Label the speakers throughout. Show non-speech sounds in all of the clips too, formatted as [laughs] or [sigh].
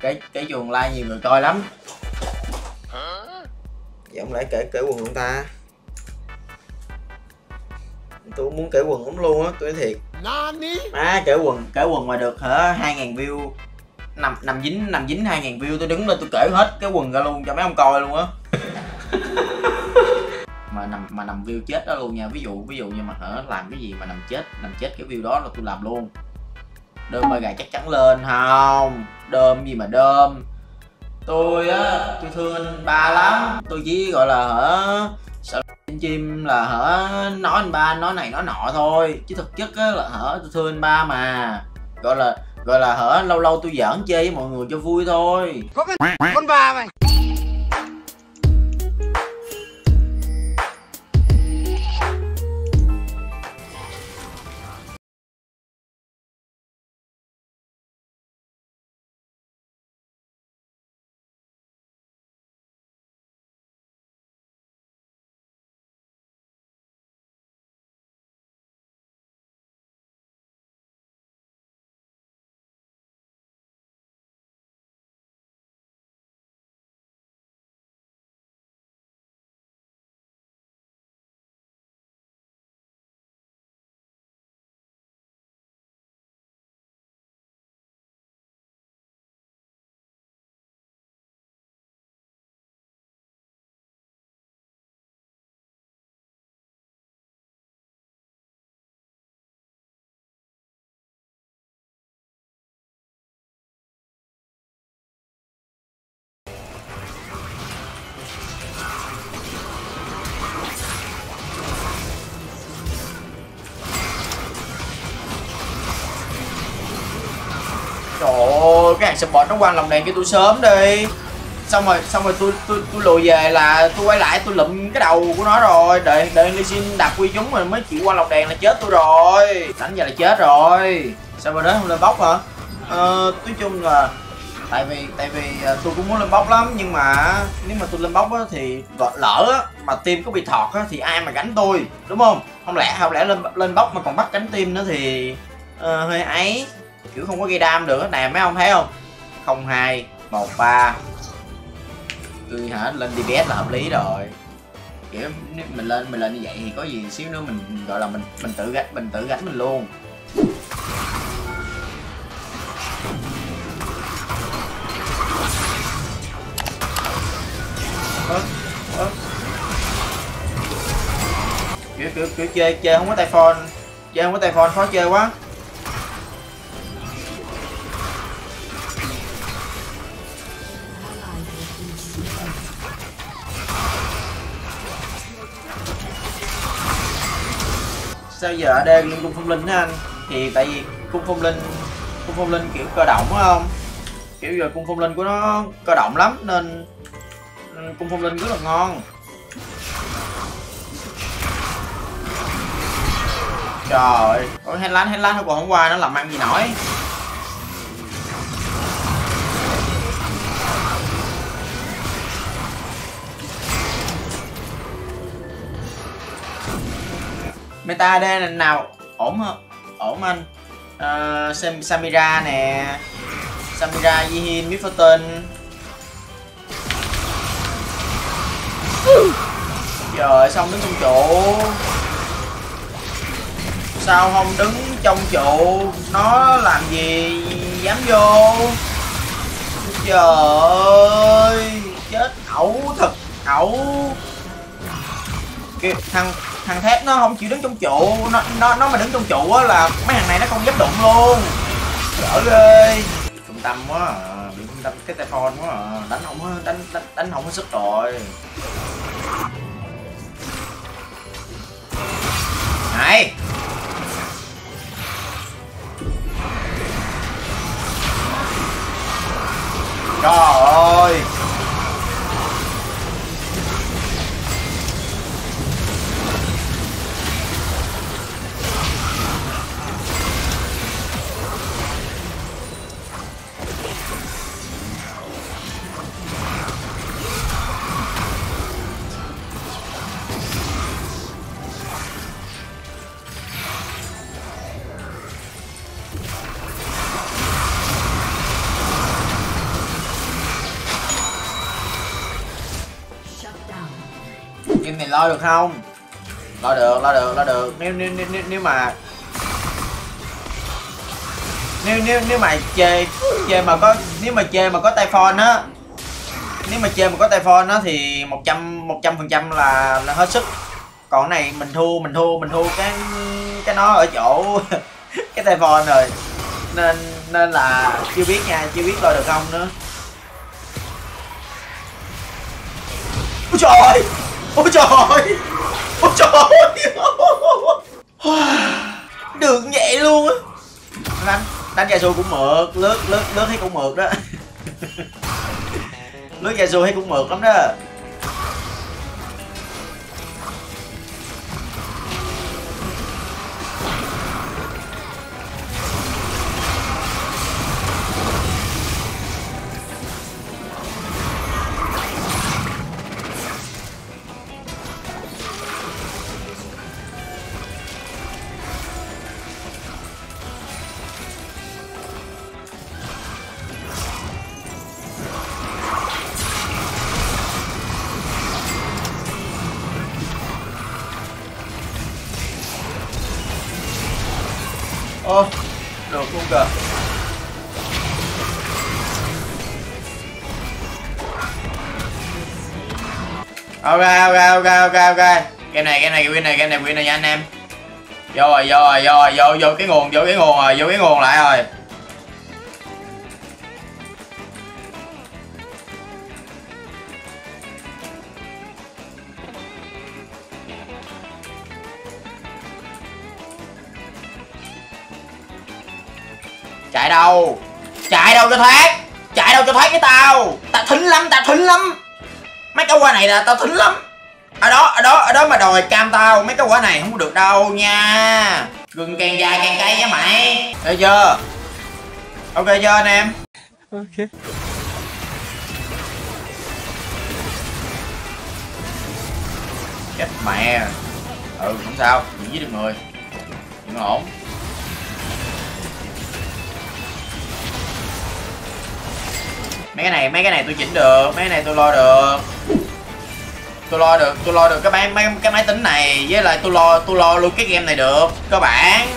Speaker 1: cái cái chuồng like nhiều người coi lắm. Vậy không lẽ kể kể quần ông ta. Tôi muốn kể quần lắm luôn á tôi nói thiệt. À kể quần. Kể quần mà được hả? hai ngàn view nằm nằm dính nằm dính hai ngàn view tôi đứng lên tôi kể hết cái quần ra luôn cho mấy ông coi luôn á. [laughs] Mà nằm mà nằm view chết đó luôn nha. Ví dụ ví dụ như mà hả làm cái gì mà nằm chết nằm chết cái view đó là tôi làm luôn đơm ba gà chắc chắn lên, không. Đơm gì mà đơm? Tôi á, tôi thương anh ba lắm. Tôi chỉ gọi là hả, sợ anh chim là hả, nói anh ba, nói này, nói nọ thôi. Chứ thực chất á là hả, tôi thương anh ba mà. Gọi là gọi là hả, lâu lâu tôi giỡn chơi với mọi người cho vui thôi.
Speaker 2: Có cái con ba mày.
Speaker 1: Ơi support nó quăng lòng đèn cho tôi sớm đi. Xong rồi xong rồi tôi tôi tôi lùi về là tôi quay lại tôi lụm cái đầu của nó rồi. Đợi đợi Lee Sin đạp quy chúng rồi mới chịu qua lòng đèn là chết tôi rồi. Đánh giờ là chết rồi. Sao mà đến không lên bóc hả? Ờ, nói chung là tại vì tại vì ờ, tôi cũng muốn lên bóc lắm nhưng mà nếu mà tôi lên bóc á, thì lỡ á, mà tim có bị thọt á, thì ai mà gánh tôi đúng không? Không lẽ không lẽ lên lên bóc mà còn bắt cánh tim nữa thì uh, hơi ấy. Kiểu không có gây đam được nè mấy ông thấy không? Không hai, một, ba. Hả? Lên DPS là hợp lý rồi. Kiểu, nếu mình lên mình lên như vậy thì có gì xíu nữa mình, gọi là mình mình tự gánh mình tự gánh mình luôn. Ơ. Kiểu kiểu kiểu chơi chơi không có tay phone. Chơi không có tay phone, khó chơi quá. Sao giờ ở đây luôn cung phong linh hả anh? Thì tại vì cung phong linh cung phong linh kiểu cơ động phải không? Kiểu giờ cung phong linh của nó cơ động lắm, nên cung phong linh rất là ngon. Trời ơi. Con headline headline thôi, còn hôm qua nó làm ăn gì nổi? Meta đây là nào? Ổn không ổn anh. Uh, samira nè. Samira yihin mifoten trời xong đứng trong trụ sao không đứng trong trụ nó làm gì? Dám vô? Trời ơi chết ẩu thật ẩu. Kìa thằng thằng thép nó không chịu đứng trong trụ, nó nó nó mà đứng trong trụ á là mấy thằng này nó không dám đụng luôn đỡ ghê trung tâm quá à. bị trung tâm cái tay phone quá à. đánh không có đánh đánh đánh không có sức rồi này trời ơi lo được không? Lo được lo được lo được. Nếu nếu nếu, nếu mà nếu nếu nếu mà chơi chơi mà có nếu mà chơi mà có tay phone á nếu mà chơi mà có tay phone á thì một trăm một trăm phần trăm là là hết sức. Còn này mình thua mình thua mình thua cái cái nó ở chỗ [laughs] cái tay phone rồi. Nên nên là chưa biết nha chưa biết coi được không nữa. Ôi trời ôi trời ôi trời được vậy luôn á. Đánh đánh Yasuo cũng mượt. Lướt lướt lướt thấy cũng mượt đó. Lướt Yasuo thấy cũng mượt lắm đó. Ok ok ok ok ok. Game này game này win này game này win này nha anh em. Vô rồi vô rồi vô rồi, vô vô cái nguồn, vô cái nguồn rồi, vô cái nguồn lại rồi. Chạy đâu? Chạy đâu cho thoát? Chạy đâu cho thoát với tao? Tao thính lắm, tao thính lắm mấy cái quả này là tao thính lắm. Ở đó ở đó ở đó mà đòi cam tao mấy cái quả này không được đâu nha. Gừng càng dài càng cay nha mày. Được chưa? Ok chưa anh em?
Speaker 2: Ok.
Speaker 1: chết mẹ. Ừ không sao. Chỉ giết được người. Vẫn ổn. Mấy cái này mấy cái này tôi chỉnh được. Mấy cái này tôi lo được tôi lo được, tôi lo được. Cái máy mấy cái máy tính này với lại tôi lo tôi lo luôn cái game này được. Cơ bản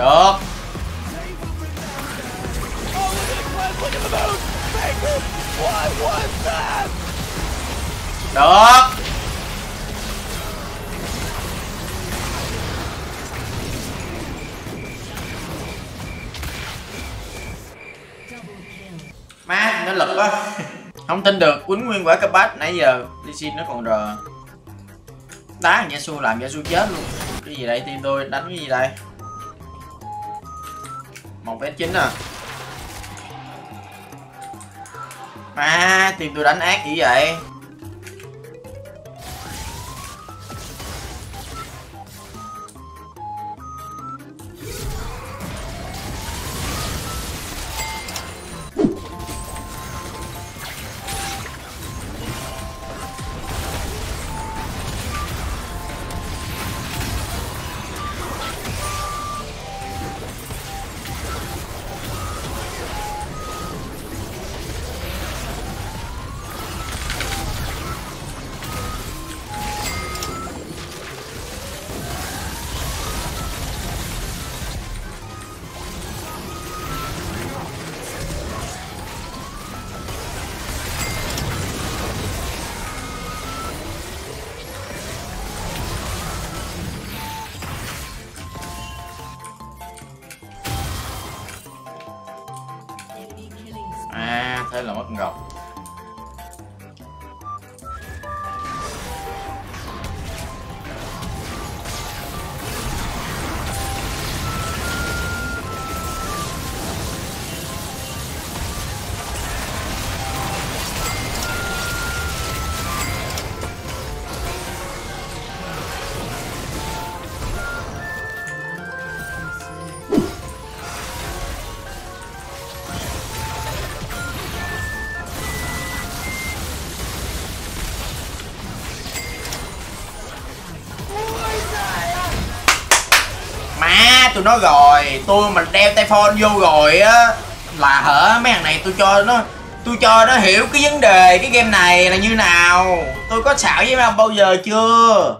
Speaker 1: Được. Được. Má nó lực quá. [laughs] Không tin được, quýnh nguyên quả cấp bách. Nãy giờ đi xin nó còn rờ. Đá thằng Yasuo làm Yasuo chết luôn. Cái gì đây, team tôi đánh cái gì đây? Một vết chín à. À tìm tôi đánh ác gì vậy? Tụi nó rồi, tôi mà đeo tay phone vô rồi á, là hở mấy thằng này tôi cho nó, tôi cho nó hiểu cái vấn đề cái game này là như nào. Tôi có xạo với mấy ông bao giờ chưa?